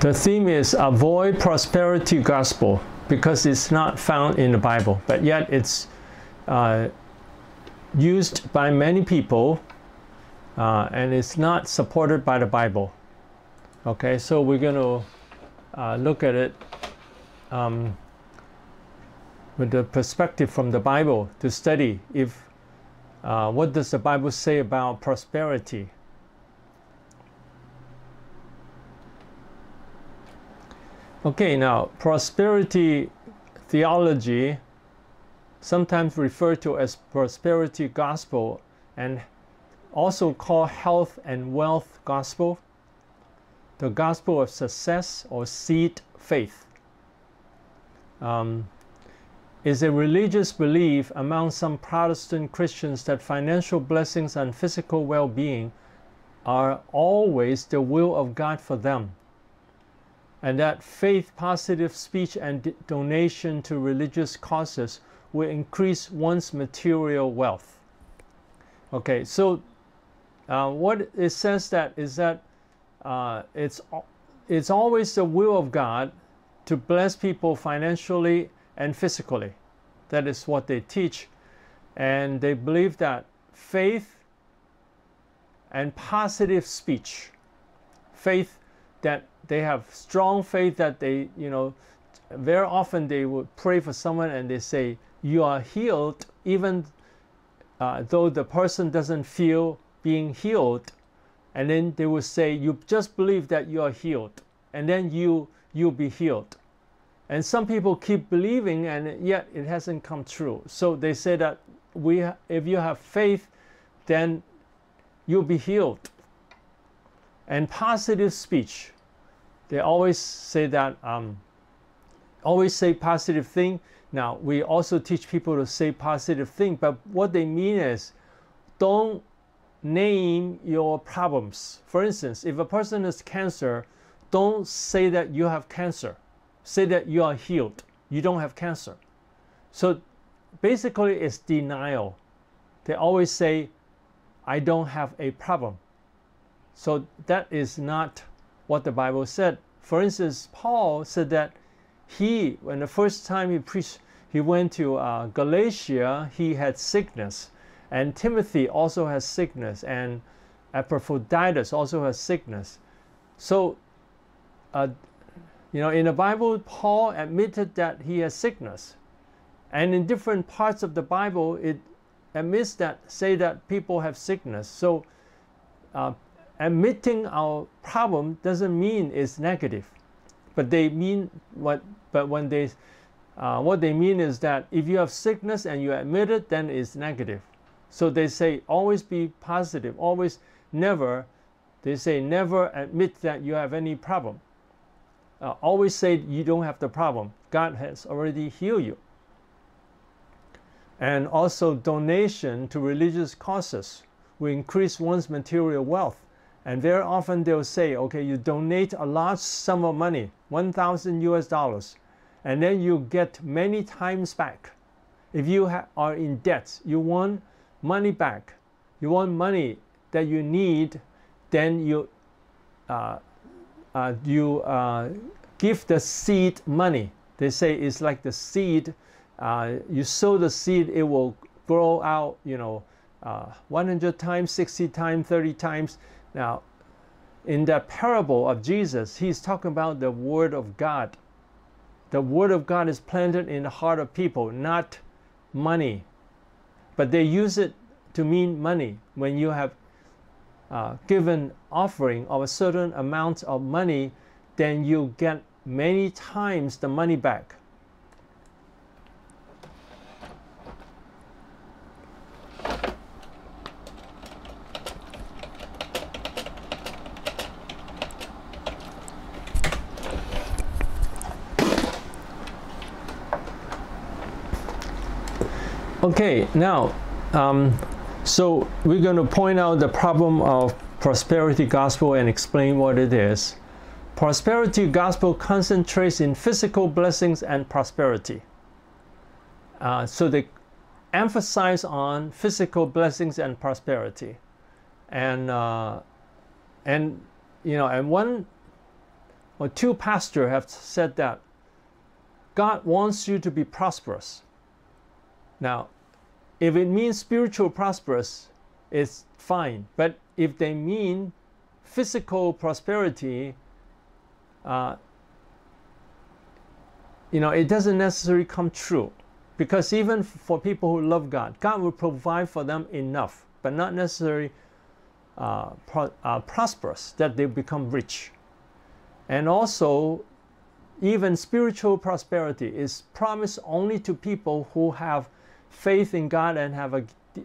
The theme is avoid prosperity gospel because it's not found in the Bible, but yet it's uh, used by many people uh, and it's not supported by the Bible. Okay, so we're going to uh, look at it um, with the perspective from the Bible to study if uh, what does the Bible say about prosperity. Okay, now prosperity theology, sometimes referred to as prosperity gospel and also called health and wealth gospel, the gospel of success or seed faith, um, is a religious belief among some Protestant Christians that financial blessings and physical well being are always the will of God for them and that faith, positive speech, and donation to religious causes will increase one's material wealth. Okay, so uh, what it says that is that uh, it's it's always the will of God to bless people financially and physically. That is what they teach, and they believe that faith and positive speech, faith that they have strong faith that they, you know, very often they would pray for someone and they say, You are healed, even uh, though the person doesn't feel being healed. And then they would say, You just believe that you are healed, and then you, you'll be healed. And some people keep believing, and yet it hasn't come true. So they say that we, if you have faith, then you'll be healed. And positive speech they always say that um, always say positive thing. Now we also teach people to say positive thing, but what they mean is don't name your problems. For instance, if a person has cancer, don't say that you have cancer. Say that you are healed. You don't have cancer. So basically, it's denial. They always say, I don't have a problem. So that is not what the Bible said. For instance, Paul said that he, when the first time he preached, he went to uh, Galatia, he had sickness. And Timothy also has sickness. And Epaphroditus also has sickness. So, uh, you know, in the Bible, Paul admitted that he has sickness. And in different parts of the Bible, it admits that, say that people have sickness. So, uh, admitting our problem doesn't mean it's negative, but they mean what. But when they, uh, what they mean is that if you have sickness and you admit it, then it's negative. So they say always be positive, always never. They say never admit that you have any problem. Uh, always say you don't have the problem. God has already healed you. And also donation to religious causes will increase one's material wealth. And very often they'll say, okay, you donate a large sum of money, 1,000 US dollars, and then you get many times back. If you are in debt, you want money back. You want money that you need, then you, uh, uh, you uh, give the seed money. They say it's like the seed. Uh, you sow the seed, it will grow out, you know, uh, 100 times, 60 times, 30 times now, in that parable of Jesus, he's talking about the Word of God. The Word of God is planted in the heart of people, not money. But they use it to mean money. When you have uh, given offering of a certain amount of money, then you get many times the money back. Okay, now, um, so we're going to point out the problem of prosperity gospel and explain what it is. Prosperity gospel concentrates in physical blessings and prosperity. Uh, so they emphasize on physical blessings and prosperity, and uh, and you know, and one or two pastors have said that God wants you to be prosperous. Now, if it means spiritual prosperous, it's fine. But if they mean physical prosperity, uh, you know, it doesn't necessarily come true. Because even for people who love God, God will provide for them enough, but not necessarily uh, pro uh, prosperous, that they become rich. And also, even spiritual prosperity is promised only to people who have faith in God and have a,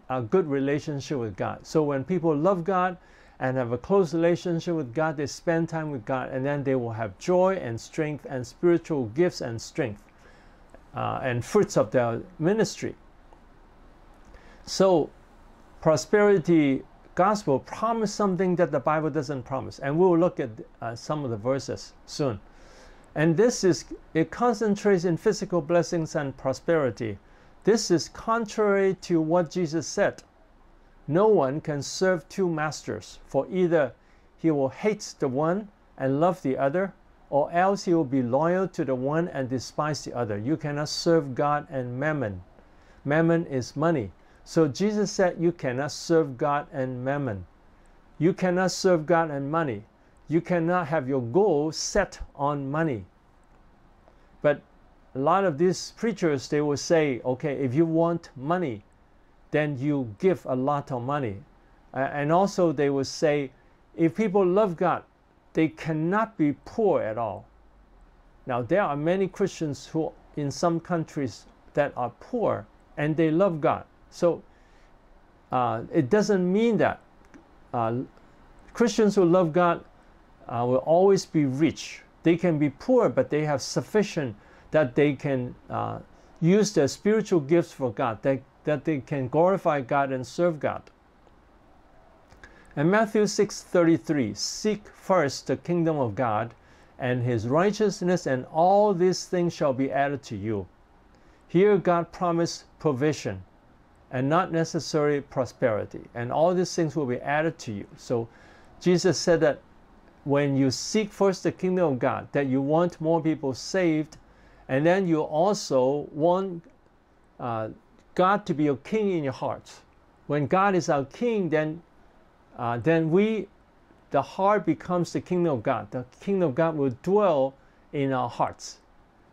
a good relationship with God. So when people love God and have a close relationship with God, they spend time with God, and then they will have joy and strength and spiritual gifts and strength uh, and fruits of their ministry. So, prosperity gospel promise something that the Bible doesn't promise, and we'll look at uh, some of the verses soon. And this is it concentrates in physical blessings and prosperity. This is contrary to what Jesus said. No one can serve two masters, for either he will hate the one and love the other, or else he will be loyal to the one and despise the other. You cannot serve God and mammon. Mammon is money. So Jesus said you cannot serve God and mammon. You cannot serve God and money. You cannot have your goal set on money. But a lot of these preachers, they will say, okay, if you want money, then you give a lot of money. and also they will say, if people love God, they cannot be poor at all. Now, there are many Christians who, in some countries, that are poor and they love God. So, uh, it doesn't mean that uh, Christians who love God uh, will always be rich. They can be poor, but they have sufficient that they can uh, use their spiritual gifts for God, that, that they can glorify God and serve God. And Matthew 6:33, seek first the kingdom of God and his righteousness and all these things shall be added to you. Here God promised provision and not necessarily prosperity. And all these things will be added to you. So Jesus said that when you seek first the kingdom of God, that you want more people saved, and then you also want uh, God to be your king in your heart. When God is our king, then uh, then we, the heart becomes the kingdom of God. The kingdom of God will dwell in our hearts.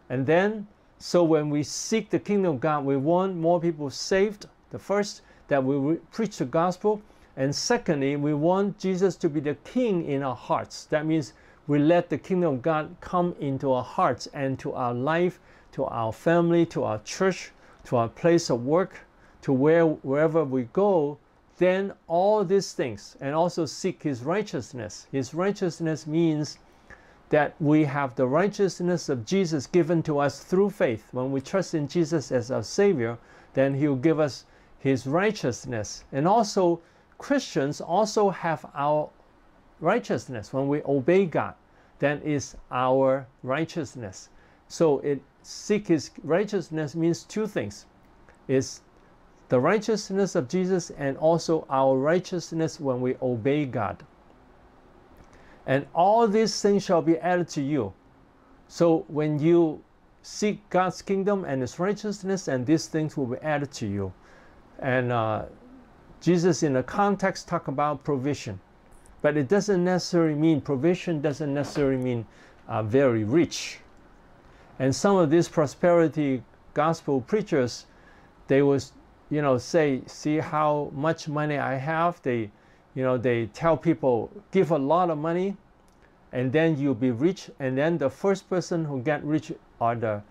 And then, so when we seek the kingdom of God, we want more people saved. The first, that we preach the gospel. And secondly, we want Jesus to be the king in our hearts. That means we let the kingdom of God come into our hearts and to our life, to our family, to our church, to our place of work, to where wherever we go, then all these things, and also seek His righteousness. His righteousness means that we have the righteousness of Jesus given to us through faith. When we trust in Jesus as our Savior, then He will give us His righteousness. And also, Christians also have our righteousness. When we obey God, then is our righteousness. So it seek His righteousness means two things. Is the righteousness of Jesus and also our righteousness when we obey God. And all these things shall be added to you. So when you seek God's kingdom and His righteousness, and these things will be added to you. And uh, Jesus, in the context, talk about provision, but it doesn't necessarily mean provision. Doesn't necessarily mean uh, very rich. And some of these prosperity gospel preachers, they was you know, say, see how much money I have. They, you know, they tell people, give a lot of money, and then you'll be rich. And then the first person who get rich are the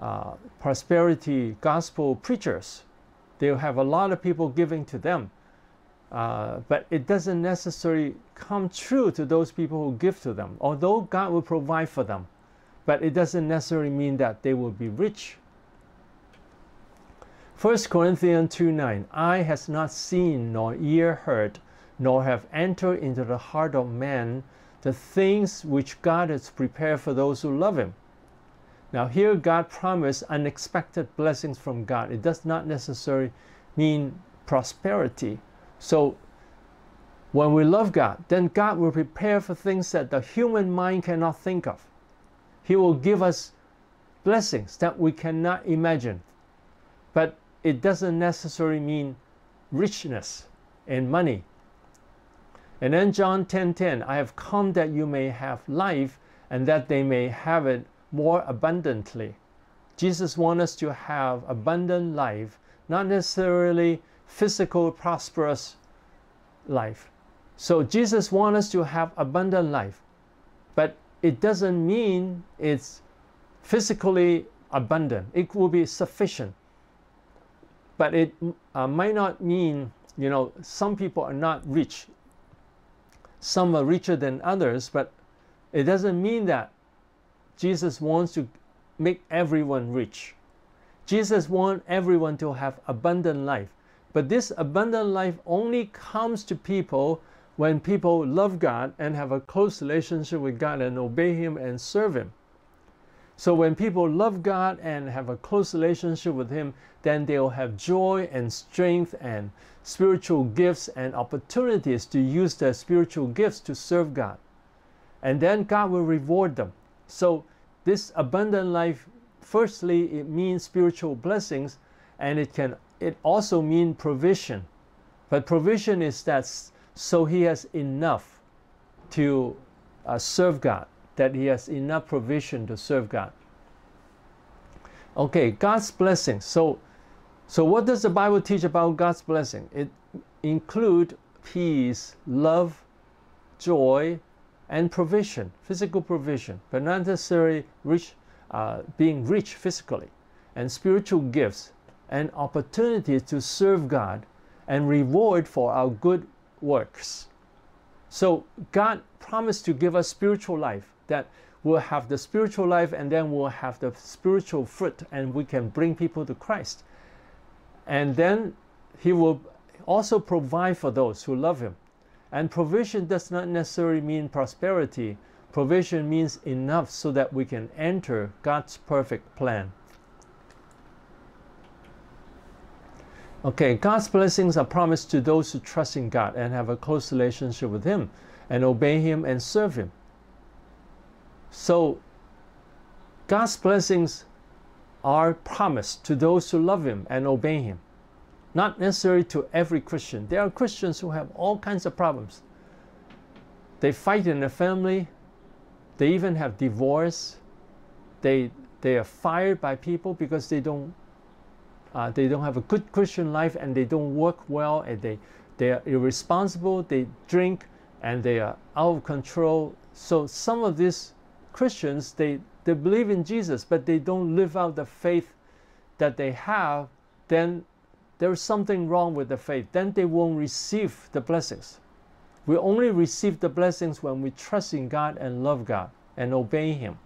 uh, prosperity gospel preachers. They'll have a lot of people giving to them. Uh, but it doesn't necessarily come true to those people who give to them, although God will provide for them. But it doesn't necessarily mean that they will be rich 1 Corinthians 2 9 Eye has not seen, nor ear heard, nor have entered into the heart of man the things which God has prepared for those who love Him. Now, here God promised unexpected blessings from God. It does not necessarily mean prosperity. So, when we love God, then God will prepare for things that the human mind cannot think of. He will give us blessings that we cannot imagine. But it doesn't necessarily mean richness and money. And then John 10:10, 10, 10, I have come that you may have life and that they may have it more abundantly. Jesus wants us to have abundant life, not necessarily physical prosperous life. So Jesus wants us to have abundant life, but it doesn't mean it's physically abundant. It will be sufficient, but it uh, might not mean you know some people are not rich some are richer than others, but it doesn't mean that Jesus wants to make everyone rich. Jesus wants everyone to have abundant life. But this abundant life only comes to people when people love God and have a close relationship with God and obey Him and serve Him. So when people love God and have a close relationship with Him, then they'll have joy and strength and spiritual gifts and opportunities to use their spiritual gifts to serve God. And then God will reward them. So this abundant life, firstly, it means spiritual blessings, and it can it also mean provision. But provision is that so he has enough to uh, serve God that he has enough provision to serve God. Okay, God's blessing. So, so what does the Bible teach about God's blessing? It include peace, love, joy, and provision, physical provision, but not necessarily rich, uh, being rich physically, and spiritual gifts and opportunities to serve God and reward for our good works. So God promised to give us spiritual life that we'll have the spiritual life and then we'll have the spiritual fruit and we can bring people to Christ. And then He will also provide for those who love Him. And provision does not necessarily mean prosperity. Provision means enough so that we can enter God's perfect plan. Okay, God's blessings are promised to those who trust in God and have a close relationship with Him and obey Him and serve Him. So, God's blessings are promised to those who love Him and obey Him, not necessarily to every Christian. There are Christians who have all kinds of problems. They fight in the family, they even have divorce, they, they are fired by people because they don't, uh, they don't have a good Christian life and they don't work well and they, they are irresponsible, they drink and they are out of control. So some of these Christians, they, they believe in Jesus, but they don't live out the faith that they have, then there's something wrong with the faith. Then they won't receive the blessings. We only receive the blessings when we trust in God and love God and obey Him.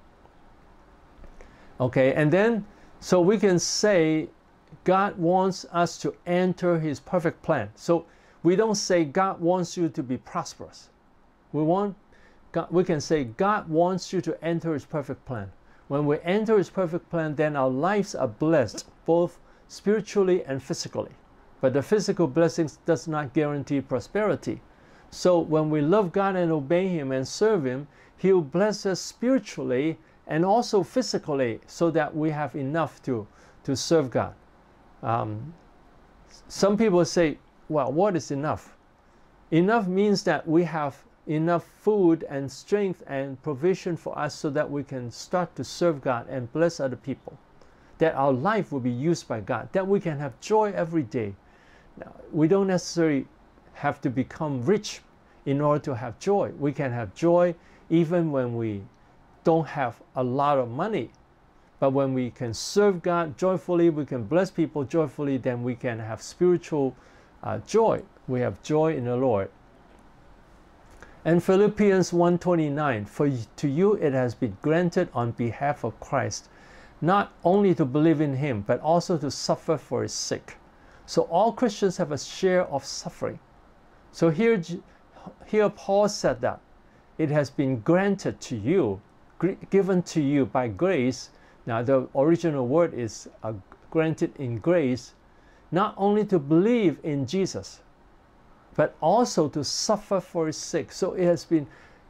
Okay, and then so we can say God wants us to enter His perfect plan. So we don't say God wants you to be prosperous. We want God, we can say God wants you to enter His perfect plan. When we enter His perfect plan, then our lives are blessed, both spiritually and physically. But the physical blessings does not guarantee prosperity. So when we love God and obey Him and serve Him, He will bless us spiritually and also physically so that we have enough to, to serve God. Um, some people say, well, what is enough? Enough means that we have enough food and strength and provision for us so that we can start to serve God and bless other people. That our life will be used by God, that we can have joy every day. Now, we don't necessarily have to become rich in order to have joy. We can have joy even when we don't have a lot of money. But when we can serve God joyfully, we can bless people joyfully, then we can have spiritual uh, joy. We have joy in the Lord. And Philippians 1:29 For to you it has been granted on behalf of Christ not only to believe in him but also to suffer for his sake. So all Christians have a share of suffering. So here here Paul said that it has been granted to you given to you by grace. Now the original word is uh, granted in grace not only to believe in Jesus but also to suffer for his sake. So it has been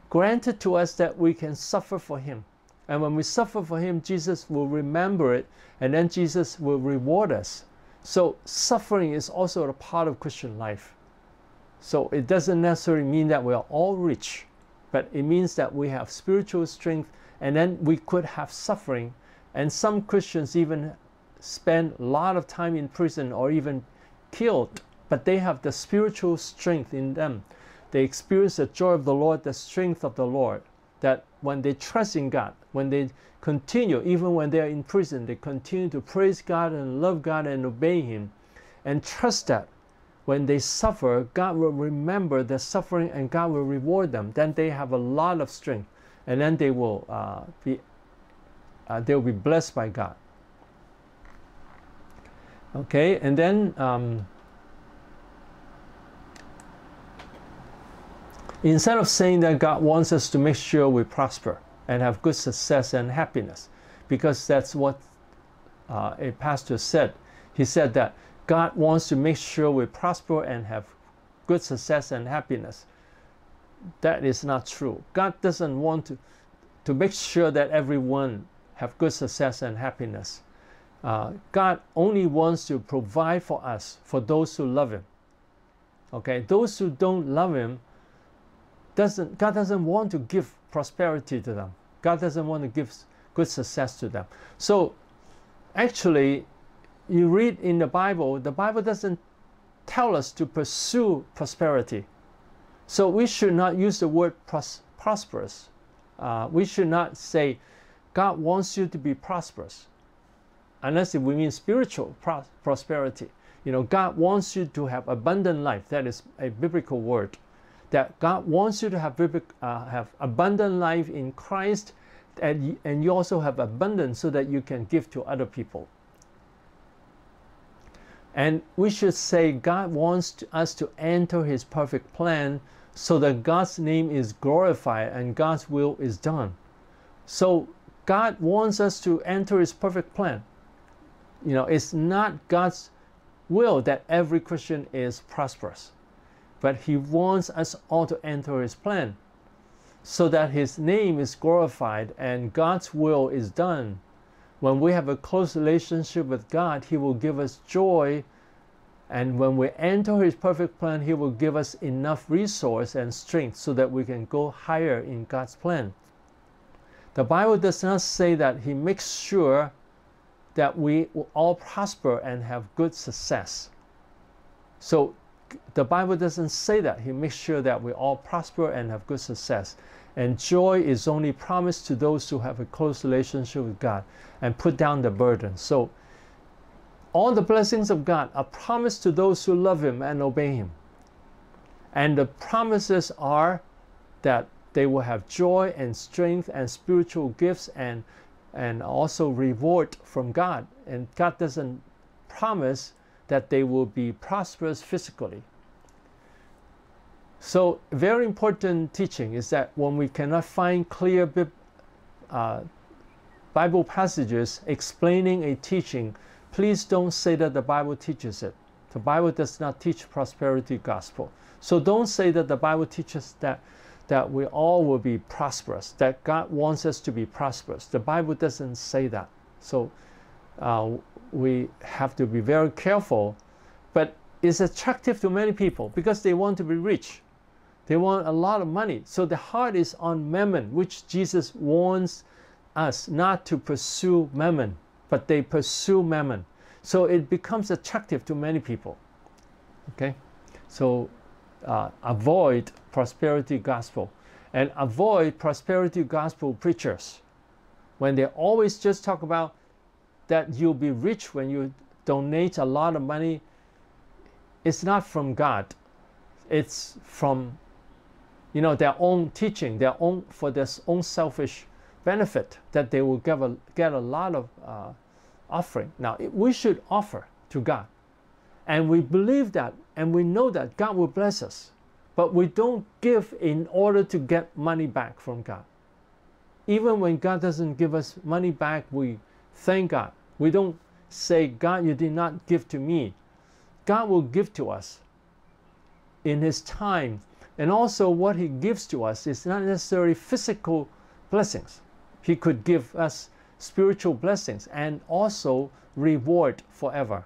granted to us that we can suffer for him. And when we suffer for Him, Jesus will remember it, and then Jesus will reward us. So, suffering is also a part of Christian life. So, it doesn't necessarily mean that we are all rich, but it means that we have spiritual strength, and then we could have suffering. And some Christians even spend a lot of time in prison or even killed, but they have the spiritual strength in them. They experience the joy of the Lord, the strength of the Lord that when they trust in God, when they continue, even when they are in prison, they continue to praise God and love God and obey Him, and trust that when they suffer, God will remember their suffering and God will reward them. Then they have a lot of strength, and then they will uh, be uh, they will be blessed by God. Okay, and then. Um, Instead of saying that God wants us to make sure we prosper and have good success and happiness, because that's what uh, a pastor said. He said that God wants to make sure we prosper and have good success and happiness. That is not true. God doesn't want to, to make sure that everyone have good success and happiness. Uh, God only wants to provide for us, for those who love Him. Okay, those who don't love Him, doesn't God doesn't want to give prosperity to them. God doesn't want to give good success to them. So actually you read in the Bible, the Bible doesn't tell us to pursue prosperity. So we should not use the word pros prosperous. Uh, we should not say God wants you to be prosperous, unless we mean spiritual pros prosperity. You know, God wants you to have abundant life. That is a biblical word that God wants you to have, uh, have abundant life in Christ and, and you also have abundance so that you can give to other people. And we should say God wants to, us to enter His perfect plan so that God's name is glorified and God's will is done. So God wants us to enter His perfect plan. You know, it's not God's will that every Christian is prosperous but he wants us all to enter his plan so that his name is glorified and God's will is done. When we have a close relationship with God, he will give us joy. And when we enter his perfect plan, he will give us enough resource and strength so that we can go higher in God's plan. The Bible does not say that he makes sure that we all prosper and have good success. So the Bible doesn't say that. He makes sure that we all prosper and have good success. And joy is only promised to those who have a close relationship with God and put down the burden. So all the blessings of God are promised to those who love Him and obey Him. And the promises are that they will have joy and strength and spiritual gifts and and also reward from God. And God doesn't promise that they will be prosperous physically. So, very important teaching is that when we cannot find clear uh, Bible passages explaining a teaching, please don't say that the Bible teaches it. The Bible does not teach prosperity gospel. So don't say that the Bible teaches that that we all will be prosperous, that God wants us to be prosperous. The Bible doesn't say that. So uh, we have to be very careful. But it's attractive to many people because they want to be rich. They want a lot of money. So the heart is on mammon, which Jesus warns us not to pursue mammon, but they pursue mammon. So it becomes attractive to many people. Okay? So uh, avoid prosperity gospel and avoid prosperity gospel preachers when they always just talk about that you'll be rich when you donate a lot of money it's not from God. It's from you know their own teaching, their own for their own selfish benefit that they will get a, get a lot of uh, offering. Now it, we should offer to God, and we believe that, and we know that God will bless us, but we don't give in order to get money back from God. Even when God doesn't give us money back, we thank God we don't say, God, you did not give to me. God will give to us in His time. And also, what He gives to us is not necessarily physical blessings. He could give us spiritual blessings and also reward forever.